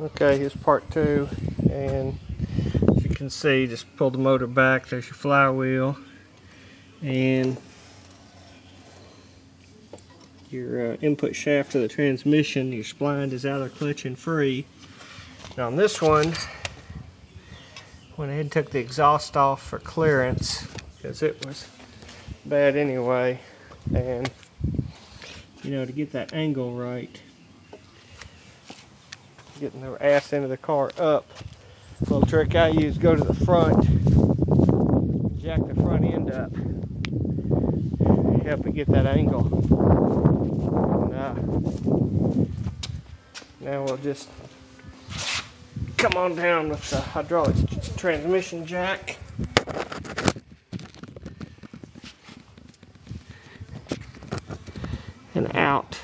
Okay, here's part two, and as you can see, just pull the motor back. There's your flywheel, and your uh, input shaft to the transmission. Your spline is out of clutch and free. Now on this one, went ahead and took the exhaust off for clearance because it was bad anyway, and you know to get that angle right getting their ass into the car up. Little trick I use, go to the front, jack the front end up, help it get that angle. And, uh, now we'll just come on down with the hydraulic transmission jack. And out.